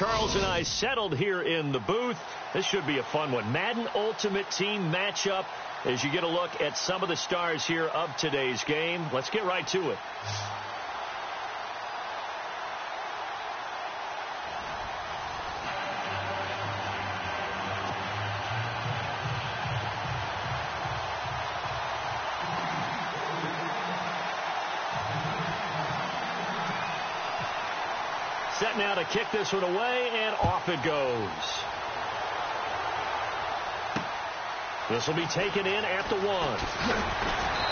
Charles and I settled here in the booth. This should be a fun one. Madden Ultimate Team matchup as you get a look at some of the stars here of today's game. Let's get right to it. Set now to kick this one away, and off it goes. This will be taken in at the one.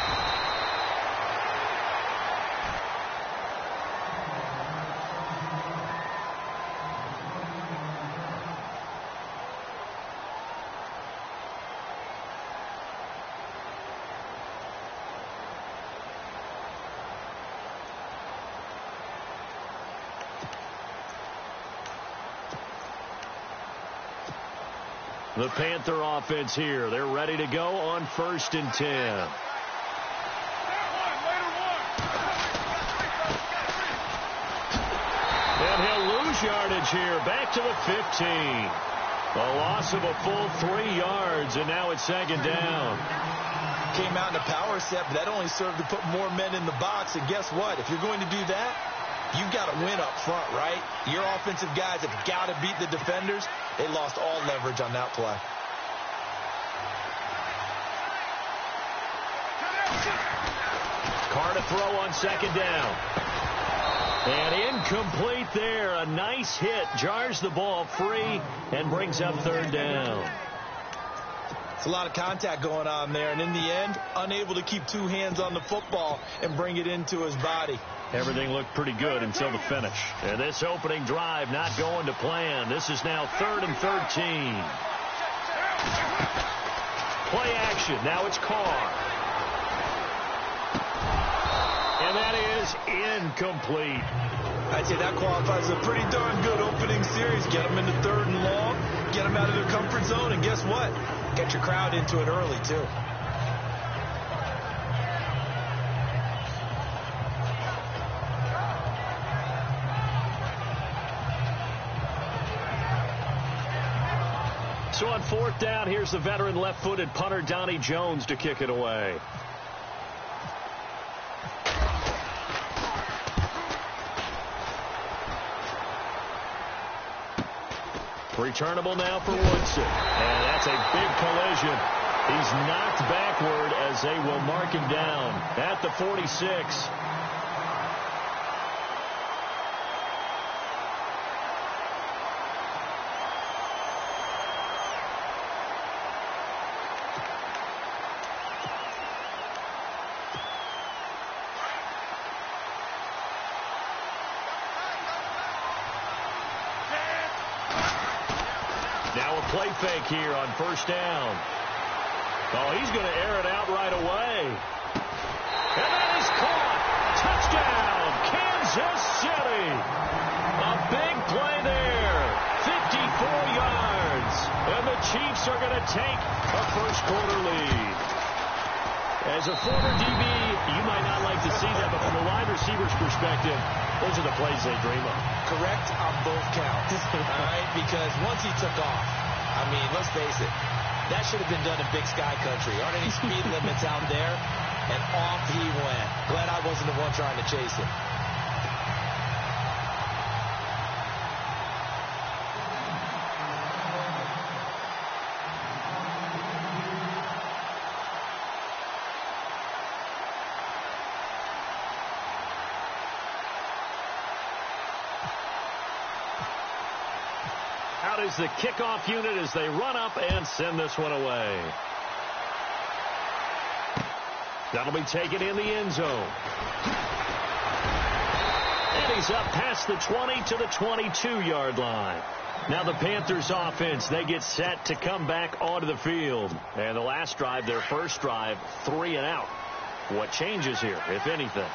The Panther offense here. They're ready to go on first and 10. And he'll lose yardage here. Back to the 15. A loss of a full three yards, and now it's second down. Came out in a power set, but that only served to put more men in the box. And guess what? If you're going to do that, you've got to win up front, right? Your offensive guys have got to beat the defenders. They lost all leverage on that play. Carr to throw on second down. And incomplete there. A nice hit. Jars the ball free and brings up third down. It's a lot of contact going on there. And in the end, unable to keep two hands on the football and bring it into his body. Everything looked pretty good until the finish. And this opening drive not going to plan. This is now third and 13. Play action. Now it's Carr. And that is incomplete. I'd say that qualifies a pretty darn good opening series. Get them into third and long, get them out of their comfort zone, and guess what? Get your crowd into it early, too. So on fourth down, here's the veteran left-footed punter Donnie Jones to kick it away. Returnable now for Woodson. And that's a big collision. He's knocked backward as they will mark him down at the 46. Now a play fake here on first down. Oh, he's going to air it out right away. And that is caught. Touchdown, Kansas City. A big play there. 54 yards. And the Chiefs are going to take a first quarter lead. As a former DB, you might not like to see that, but from a wide receiver's perspective, those are the plays they dream of. Correct on both counts. all right? Because once he took off, I mean, let's face it, that should have been done in Big Sky Country. Aren't any speed limits out there? And off he went. Glad I wasn't the one trying to chase him. The kickoff unit as they run up and send this one away. That'll be taken in the end zone. And he's up past the 20 to the 22-yard line. Now the Panthers offense, they get set to come back onto the field. And the last drive, their first drive, three and out. What changes here, if anything?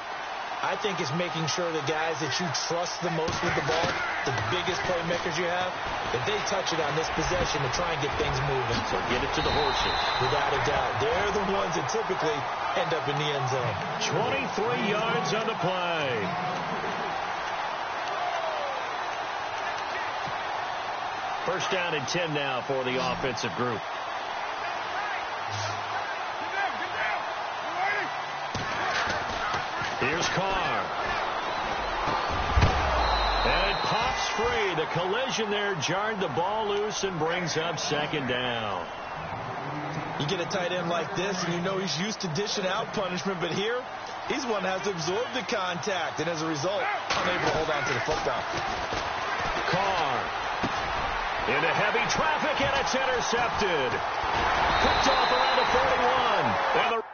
I think it's making sure the guys that you trust the most with the ball, the biggest playmakers you have, that they touch it on this possession to try and get things moving. So get it to the horses. Without a doubt. They're the ones that typically end up in the end zone. 23 yards on the play. First down and 10 now for the offensive group. The collision there jarred the ball loose and brings up second down. You get a tight end like this, and you know he's used to dishing out punishment, but here, he's one that has to absorb the contact, and as a result, unable to hold on to the football. Carr into heavy traffic, and it's intercepted. Picked off around the 41. And the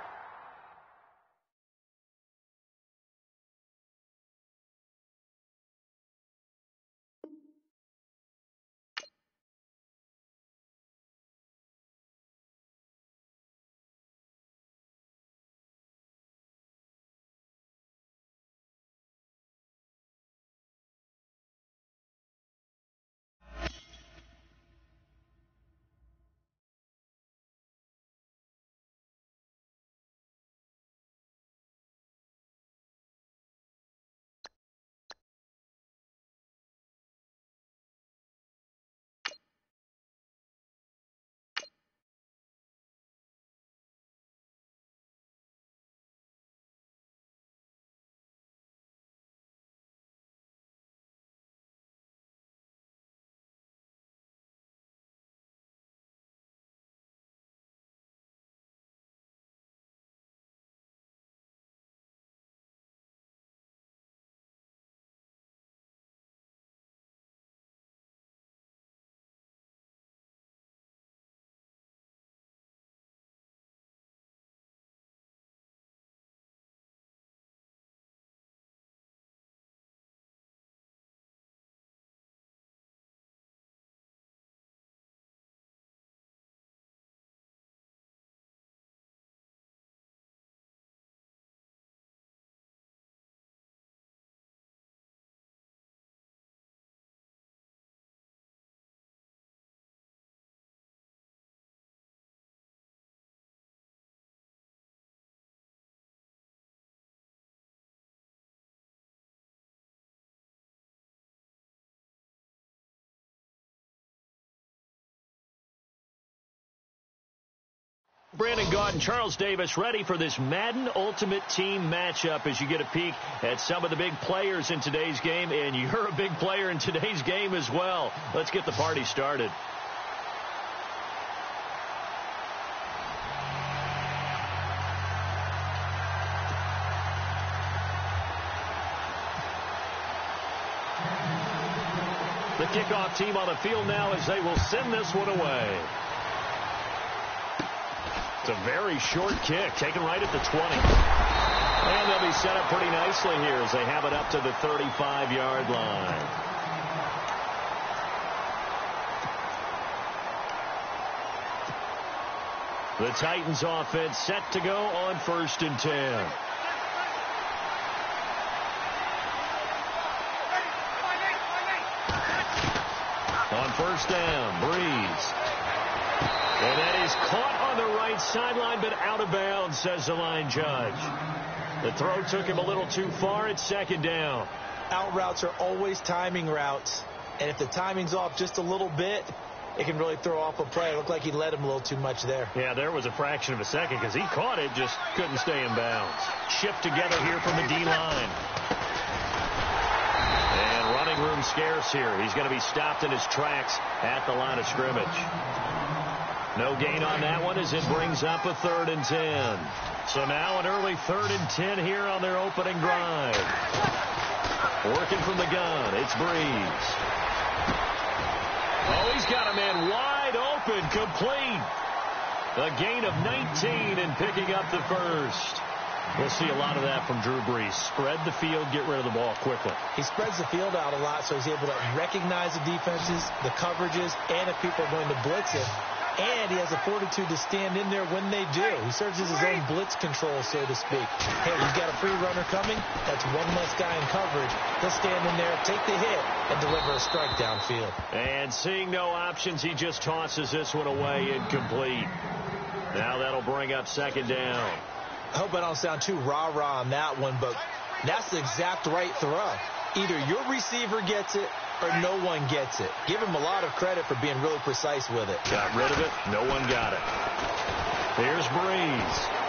Brandon and Charles Davis ready for this Madden Ultimate Team matchup as you get a peek at some of the big players in today's game, and you're a big player in today's game as well. Let's get the party started. The kickoff team on the field now as they will send this one away. It's a very short kick, taken right at the 20. And they'll be set up pretty nicely here as they have it up to the 35-yard line. The Titans offense set to go on first and 10. On first down, Brees. And that is caught on the right sideline, but out of bounds, says the line judge. The throw took him a little too far at second down. Out routes are always timing routes. And if the timing's off just a little bit, it can really throw off a play. It looked like he led him a little too much there. Yeah, there was a fraction of a second because he caught it, just couldn't stay in bounds. Shift together here from the D-line. And running room scarce here. He's going to be stopped in his tracks at the line of scrimmage. No gain on that one as it brings up a third and 10. So now an early third and 10 here on their opening drive. Working from the gun, it's Brees. Oh, he's got a man wide open, complete. A gain of 19 and picking up the first. We'll see a lot of that from Drew Brees. Spread the field, get rid of the ball quickly. He spreads the field out a lot, so he's able to recognize the defenses, the coverages, and if people are going to blitz him, and he has a fortitude to stand in there when they do. He serves as his own blitz control, so to speak. Hey, you've got a free runner coming. That's one less guy in coverage. He'll stand in there, take the hit, and deliver a strike downfield. And seeing no options, he just tosses this one away incomplete. Now that'll bring up second down. I hope I don't sound too rah-rah on that one, but that's the exact right throw. Either your receiver gets it or no one gets it. Give him a lot of credit for being really precise with it. Got rid of it. No one got it. Here's Brees.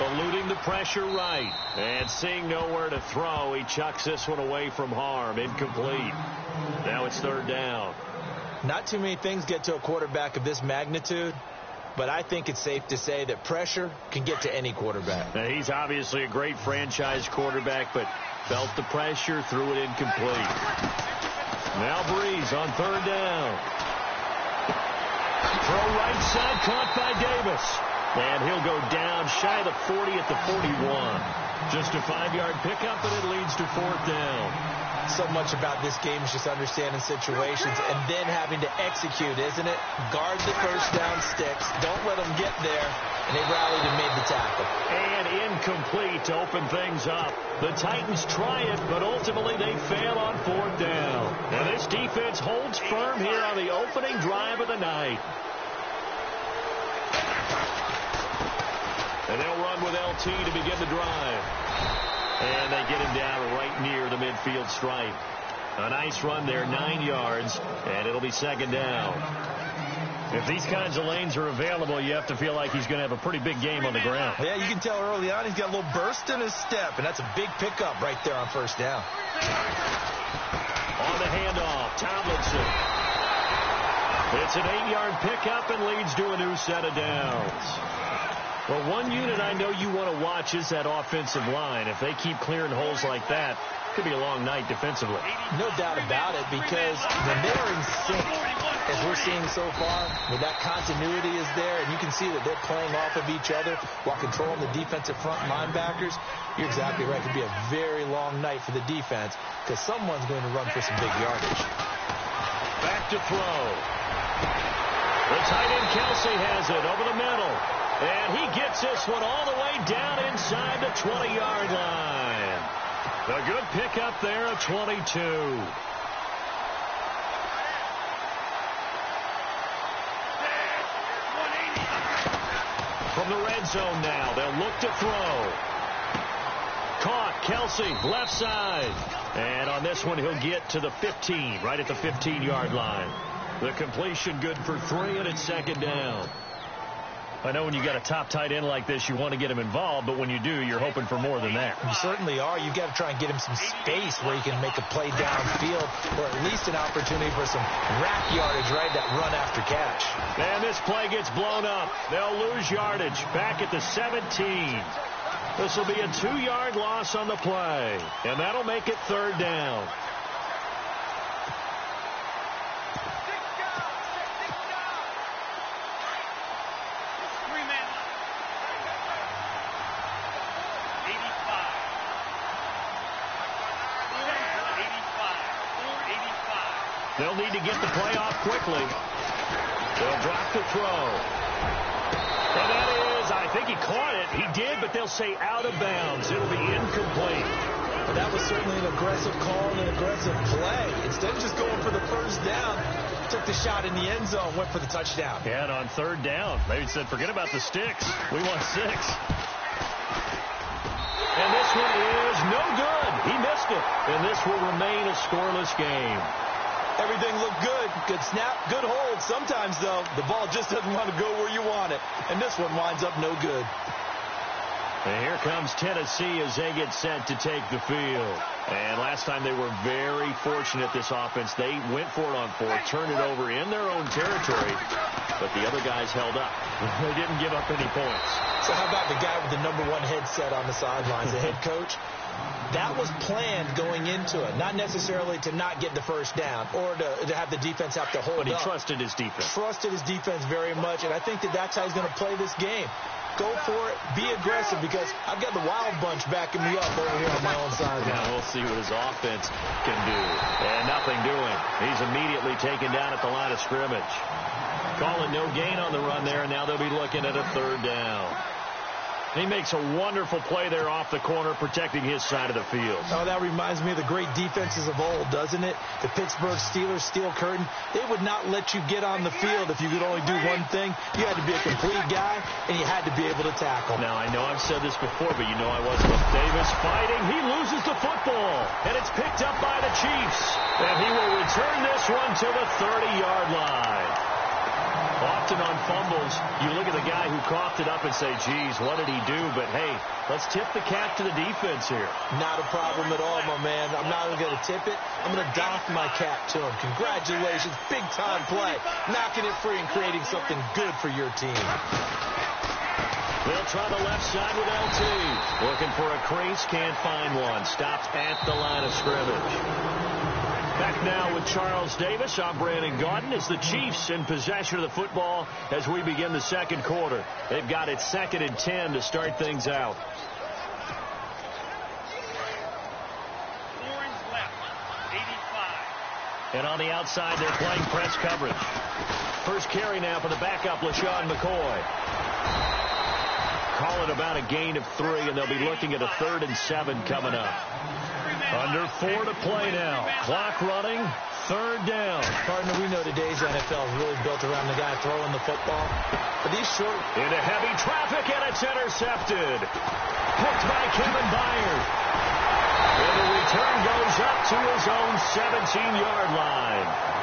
Eluding the pressure right. And seeing nowhere to throw, he chucks this one away from harm. Incomplete. Now it's third down. Not too many things get to a quarterback of this magnitude, but I think it's safe to say that pressure can get to any quarterback. Now, he's obviously a great franchise quarterback, but felt the pressure, threw it incomplete. Now Brees on third down. Throw right side, caught by Davis. And he'll go down shy of the 40 at the 41. Just a five-yard pickup, and it leads to fourth down. So much about this game is just understanding situations and then having to execute, isn't it? Guard the first down sticks. Don't let them get there. And they rallied and made the tackle. And incomplete to open things up. The Titans try it, but ultimately they fail on fourth down. And this defense holds firm here on the opening drive of the night. And they'll run with LT to begin the drive. And they get him down right near the midfield stripe. A nice run there, nine yards, and it'll be second down. If these kinds of lanes are available, you have to feel like he's going to have a pretty big game on the ground. Yeah, you can tell early on he's got a little burst in his step, and that's a big pickup right there on first down. On the handoff, Tomlinson. It's an eight-yard pickup and leads to a new set of downs. Well, one unit I know you want to watch is that offensive line. If they keep clearing holes like that, it could be a long night defensively. No doubt about it, because when they're in sync, as we're seeing so far, when that continuity is there, and you can see that they're playing off of each other while controlling the defensive front linebackers, you're exactly right. It could be a very long night for the defense because someone's going to run for some big yardage. Back to throw. The tight end Kelce has it over the middle. And he gets this one all the way down inside the 20-yard line. A good pickup there of 22. From the red zone now, they'll look to throw. Caught, Kelce, left side. And on this one, he'll get to the 15, right at the 15-yard line. The completion good for three, and it's second down. I know when you got a top tight end like this, you want to get him involved, but when you do, you're hoping for more than that. You certainly are. You've got to try and get him some space where he can make a play downfield or at least an opportunity for some RAC yardage, right? That run after catch. And this play gets blown up. They'll lose yardage back at the 17. This will be a two-yard loss on the play, and that'll make it third down. They'll need to get the play off quickly. They'll drop the throw. And that is, I think he caught it. He did, but they'll say out of bounds. It'll be incomplete. Well, that was certainly an aggressive call and an aggressive play. Instead of just going for the first down, took the shot in the end zone, went for the touchdown. Yeah, and on third down, they said, forget about the sticks. We want six. And this one is no good. He missed it. And this will remain a scoreless game. Everything looked good. Good snap, good hold. Sometimes, though, the ball just doesn't want to go where you want it. And this one winds up no good. And here comes Tennessee as they get set to take the field. And last time they were very fortunate, this offense. They went for it on fourth, turned it over in their own territory, but the other guys held up. They didn't give up any points. So how about the guy with the number one headset on the sidelines, the head coach? That was planned going into it, not necessarily to not get the first down or to, to have the defense have to hold But he up. trusted his defense. Trusted his defense very much, and I think that that's how he's going to play this game. Go for it. Be aggressive because I've got the wild bunch backing me up over here on my own side. Now we'll see what his offense can do. And nothing doing. He's immediately taken down at the line of scrimmage. Calling no gain on the run there, and now they'll be looking at a third down. He makes a wonderful play there off the corner, protecting his side of the field. Oh, that reminds me of the great defenses of old, doesn't it? The Pittsburgh Steelers steel curtain. They would not let you get on the field if you could only do one thing. You had to be a complete guy, and you had to be able to tackle. Now, I know I've said this before, but you know I wasn't. Davis fighting. He loses the football, and it's picked up by the Chiefs. And he will return this one to the 30-yard line. Often on fumbles, you look at the guy who coughed it up and say, geez, what did he do? But, hey, let's tip the cap to the defense here. Not a problem at all, my man. I'm not even going to tip it. I'm going to dock my cap to him. Congratulations. Big-time play. Knocking it free and creating something good for your team. They'll try the left side with LT. Looking for a crease, can't find one. Stops at the line of scrimmage. Back now with Charles Davis. I'm Brandon Gaudin. It's the Chiefs in possession of the football as we begin the second quarter. They've got it second and 10 to start things out. And on the outside, they're playing press coverage. First carry now for the backup, LeSean McCoy. Call it about a gain of three, and they'll be looking at a third and seven coming up. Under four to play now. Clock running. Third down. Partner, we know today's NFL is really built around the guy throwing the football. But these short... Into heavy traffic, and it's intercepted. Picked by Kevin Byard. And the return goes up to his own 17-yard line.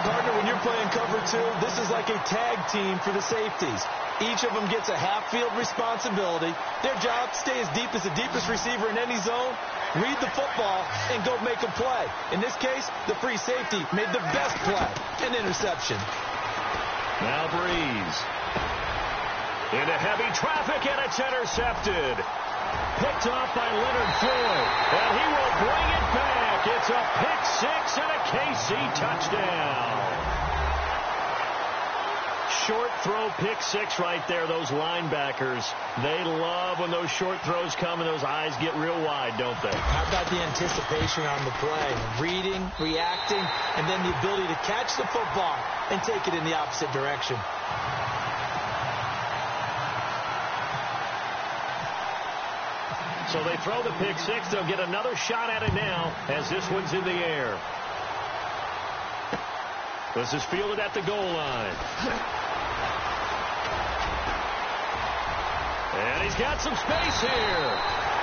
Partner, when you're playing cover two, this is like a tag team for the safeties. Each of them gets a half-field responsibility. Their job, stay as deep as the deepest receiver in any zone, read the football, and go make a play. In this case, the free safety made the best play, an interception. Now Brees. Into heavy traffic, and it's intercepted. Picked off by Leonard Floyd, and he will bring it back. It's a pick six and a KC touchdown short throw pick six right there, those linebackers. They love when those short throws come and those eyes get real wide, don't they? How about the anticipation on the play? Reading, reacting, and then the ability to catch the football and take it in the opposite direction. So they throw the pick six. They'll get another shot at it now as this one's in the air. This is fielded at the goal line. And he's got some space here.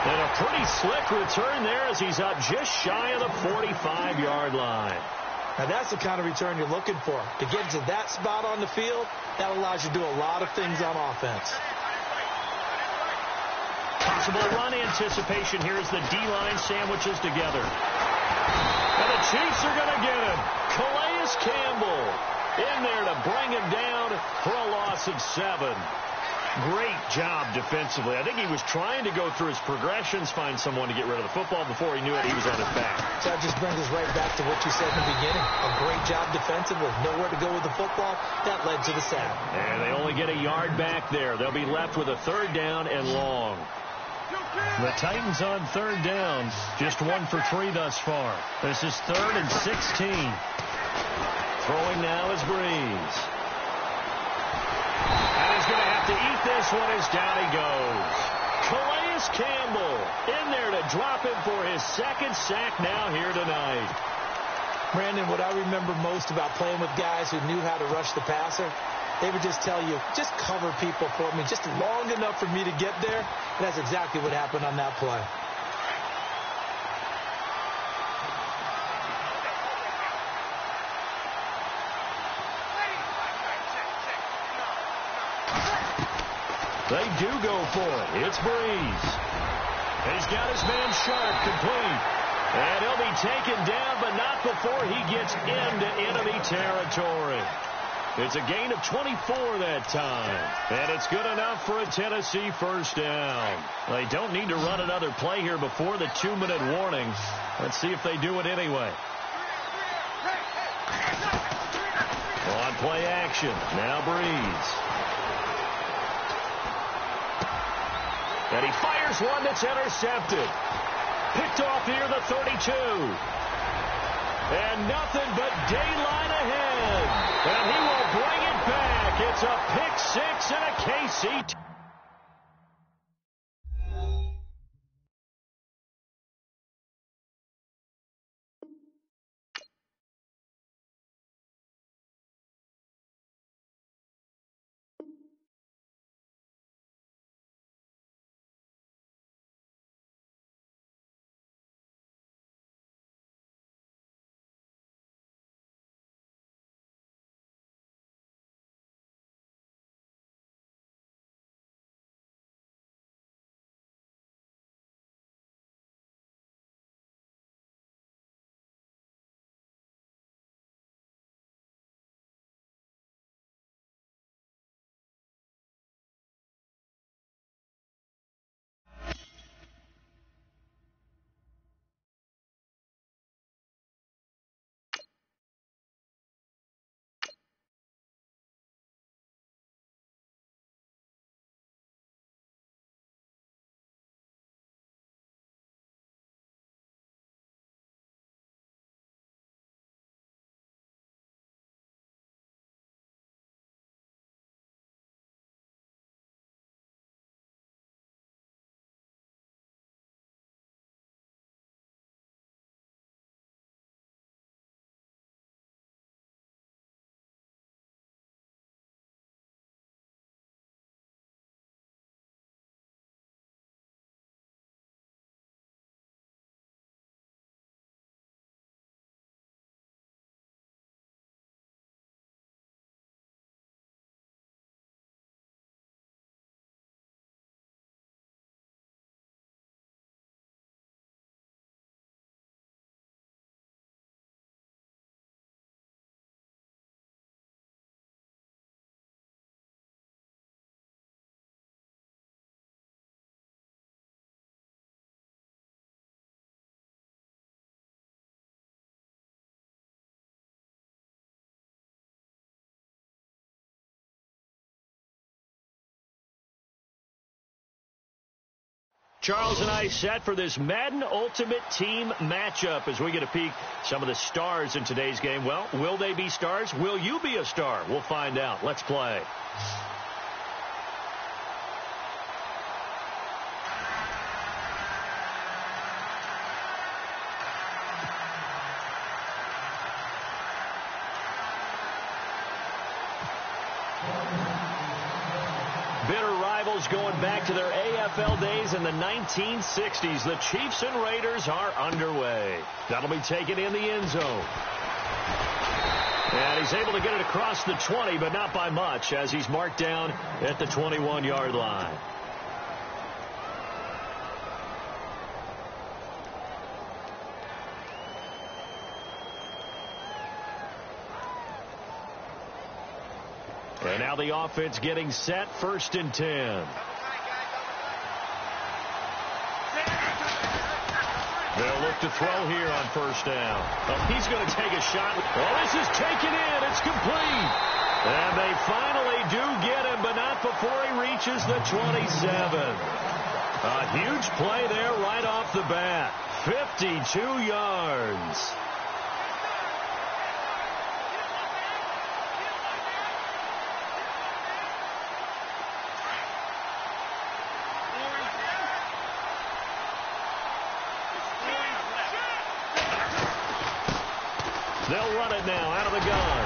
And a pretty slick return there as he's up just shy of the 45-yard line. Now, that's the kind of return you're looking for. To get to that spot on the field, that allows you to do a lot of things on offense. Possible run anticipation here as the D-line sandwiches together. And the Chiefs are going to get him. Calais Campbell in there to bring him down for a loss of seven. Great job defensively. I think he was trying to go through his progressions, find someone to get rid of the football. Before he knew it, he was on his back. So that just brings us right back to what you said in the beginning. A great job defensively. Nowhere to go with the football. That led to the sack. And they only get a yard back there. They'll be left with a third down and long. The Titans on third down. Just one for three thus far. This is third and 16. Throwing now is Brees. And he's going to have to eat this one as down he goes. Calais Campbell in there to drop him for his second sack now here tonight. Brandon, what I remember most about playing with guys who knew how to rush the passer they would just tell you, just cover people for me, just long enough for me to get there. And that's exactly what happened on that play. They do go for it. It's Brees. He's got his man sharp complete. And he'll be taken down, but not before he gets into enemy territory. It's a gain of 24 that time. And it's good enough for a Tennessee first down. They don't need to run another play here before the two-minute warning. Let's see if they do it anyway. On play action. Now Brees. And he fires one that's intercepted. Picked off here the 32. And nothing but daylight ahead. And he will bring it back. It's a pick six and a KC Charles and I set for this Madden Ultimate Team matchup as we get a peek some of the stars in today's game. Well, will they be stars? Will you be a star? We'll find out. Let's play. Bitter rivals going back to their AFL days in the 1960s. The Chiefs and Raiders are underway. That'll be taken in the end zone. And he's able to get it across the 20, but not by much as he's marked down at the 21-yard line. And now the offense getting set first and 10. To throw here on first down. Oh, he's going to take a shot. Oh, this is taken in. It's complete. And they finally do get him, but not before he reaches the 27. A huge play there right off the bat. 52 yards. They'll run it now out of the gun.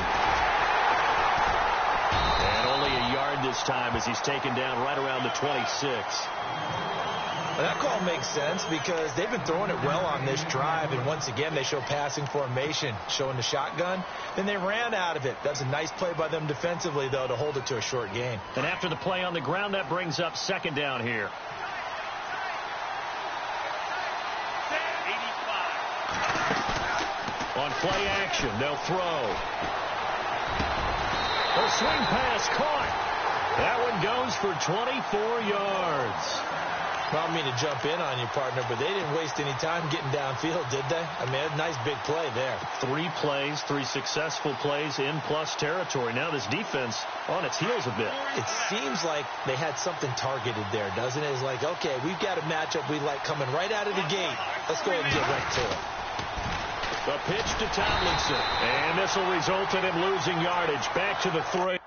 And only a yard this time as he's taken down right around the 26. That call makes sense because they've been throwing it well on this drive, and once again they show passing formation, showing the shotgun. Then they ran out of it. That's a nice play by them defensively, though, to hold it to a short game. And after the play on the ground, that brings up second down here. On play action, they'll throw. A swing pass caught. That one goes for 24 yards. I don't mean to jump in on you, partner, but they didn't waste any time getting downfield, did they? I mean, a nice big play there. Three plays, three successful plays in plus territory. Now this defense on its heels a bit. It seems like they had something targeted there, doesn't it? It's like, okay, we've got a matchup we like coming right out of the gate. Let's go ahead and get right to it. The pitch to Tomlinson. And this will result in him losing yardage. Back to the three.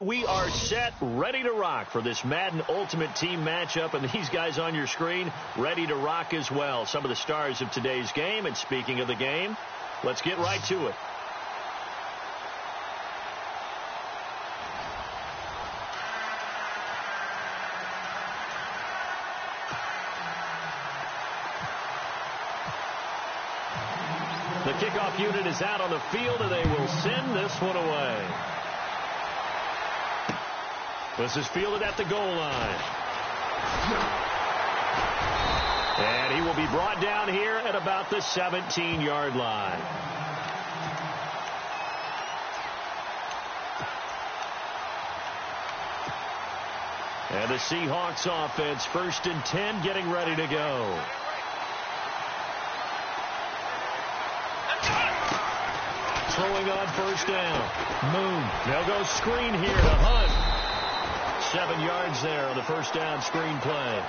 We are set, ready to rock for this Madden Ultimate Team matchup, and these guys on your screen ready to rock as well. Some of the stars of today's game, and speaking of the game, let's get right to it. The kickoff unit is out on the field, and they will send this one away. This is fielded at the goal line. And he will be brought down here at about the 17-yard line. And the Seahawks offense first and 10 getting ready to go. Throwing on first down. Moon. They'll go screen here to Hunt. Seven yards there on the first down screen play.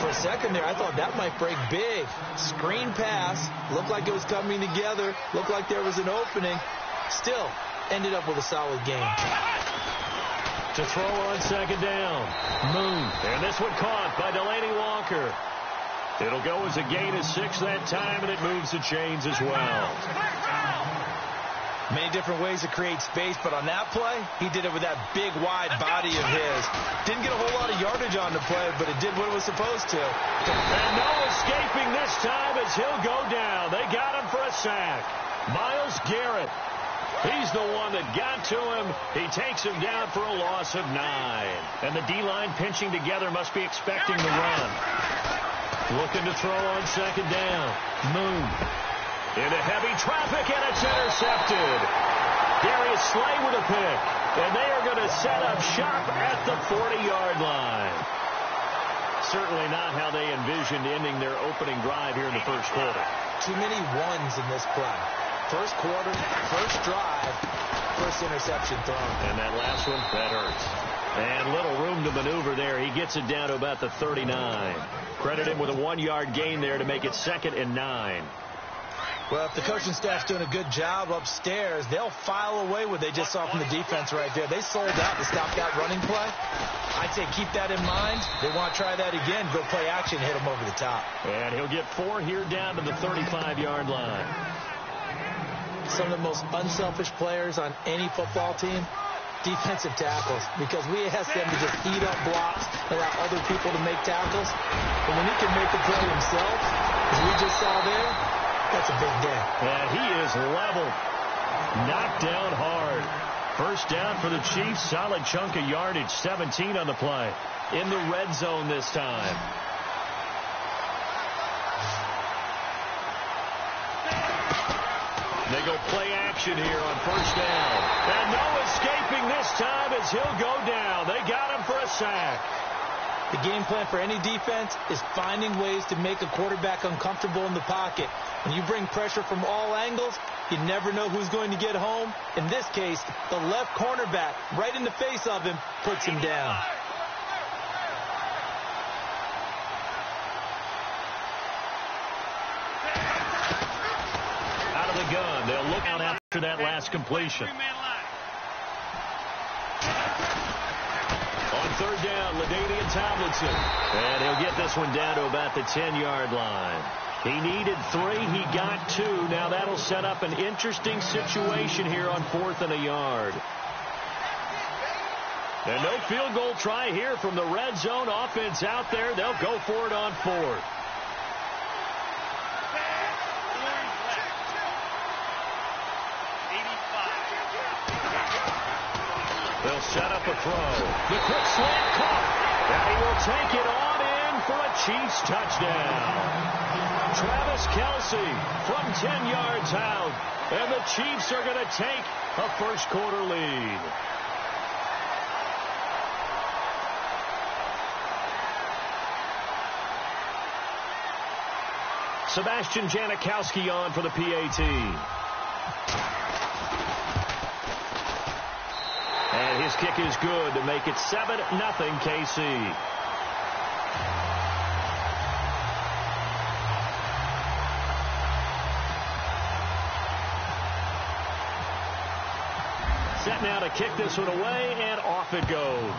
For a second there, I thought that might break big. Screen pass. Looked like it was coming together. Looked like there was an opening. Still, ended up with a solid game. To throw on second down. Moon. And this one caught by Delanie Walker. It'll go as a gain of six that time, and it moves the chains as well. Many different ways to create space, but on that play, he did it with that big, wide body of his. Didn't get a whole lot of yardage on the play, but it did what it was supposed to. And no escaping this time as he'll go down. They got him for a sack. Myles Garrett. He's the one that got to him. He takes him down for a loss of nine. And the D-line pinching together must be expecting the run. Looking to throw on second down. Moon into heavy traffic, and it's intercepted. Darius Slay with a pick, and they are going to set up shop at the 40-yard line. Certainly not how they envisioned ending their opening drive here in the first quarter. Too many ones in this play. First quarter, first drive, first interception thrown. And that last one, that hurts. And little room to maneuver there. He gets it down to about the 39. Credit him with a one-yard gain there to make it second and nine. Well, if the coaching staff's doing a good job upstairs, they'll file away what they just saw from the defense right there. They sold out to stop that running play. I'd say keep that in mind. They want to try that again, go play action, hit them over the top. And he'll get four here down to the 35-yard line. Some of the most unselfish players on any football team, defensive tackles, because we ask them to just eat up blocks, and allow other people to make tackles. But when he can make a play himself, as we just saw there, that's a big day. And he is leveled. Knocked down hard. First down for the Chiefs. Solid chunk of yardage. 17 on the play. In the red zone this time. They go play action here on first down. And no escaping this time as he'll go down. They got him for a sack. The game plan for any defense is finding ways to make a quarterback uncomfortable in the pocket. When you bring pressure from all angles, you never know who's going to get home. In this case, the left cornerback, right in the face of him, puts him down. Out of the gun. They'll look out after that last completion. On third down, LaDainian Tomlinson. And he'll get this one down to about the 10-yard line. He needed three. He got two. Now that'll set up an interesting situation here on fourth and a yard. And no field goal try here from the red zone offense out there. They'll go for it on fourth. They'll set up a throw. The quick slant caught. And he will take it on in for a Chiefs touchdown. Travis Kelce from 10 yards out. And the Chiefs are going to take a first quarter lead. Sebastian Janikowski on for the PAT. And his kick is good to make it 7-0 KC. Setting now to kick this one away, and off it goes.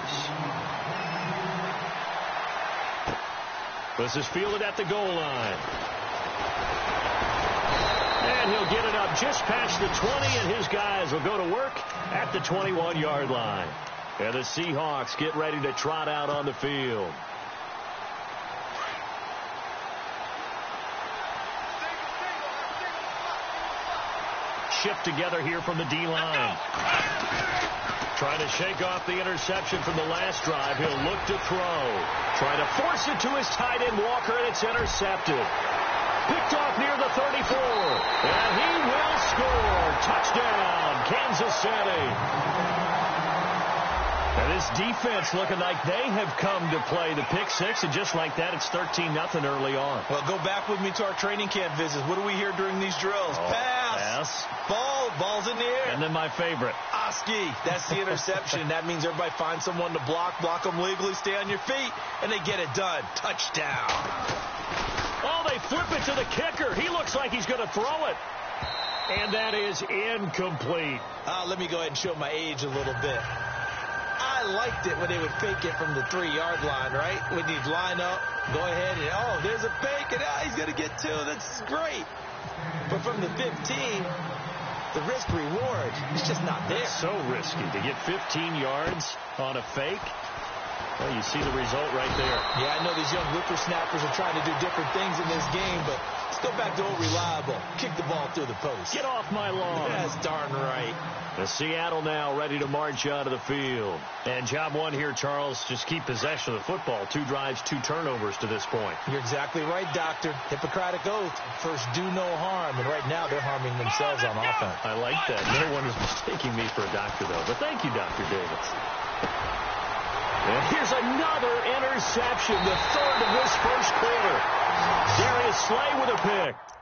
This is fielded at the goal line. And he'll get it up just past the 20, and his guys will go to work at the 21-yard line. And the Seahawks get ready to trot out on the field. Shift together here from the D-line. Trying to shake off the interception from the last drive. He'll look to throw. Trying to force it to his tight end, Walker, and it's intercepted. Picked off near the 34. And he will score. Touchdown, City. And this defense looking like they have come to play the pick six, and just like that, it's 13 nothing early on. Well, go back with me to our training camp visits. What do we hear during these drills? Oh, pass, pass. ball, balls in the air. And then my favorite. Oski, that's the interception. that means everybody finds someone to block, block them legally, stay on your feet, and they get it done. Touchdown. Oh, they flip it to the kicker. He looks like he's going to throw it. And that is incomplete. Uh, let me go ahead and show my age a little bit. I liked it when they would fake it from the three-yard line, right? When you line up, go ahead and, oh, there's a fake, and ah, he's going to get two. That's great. But from the 15, the risk reward is just not there. It's so risky to get 15 yards on a fake. Well, you see the result right there. Yeah, I know these young whippersnappers are trying to do different things in this game, but go back to old reliable. Kick the ball through the post. Get off my lawn. That's darn right. The Seattle now ready to march out of the field. And job one here, Charles, just keep possession of the football. Two drives, two turnovers to this point. You're exactly right, Doctor. Hippocratic oath. First, do no harm. And right now, they're harming themselves on offense. I like that. No one is mistaking me for a doctor, though. But thank you, Dr. Davis. And here's another interception, the third of this first quarter. Darius Slay with a pick.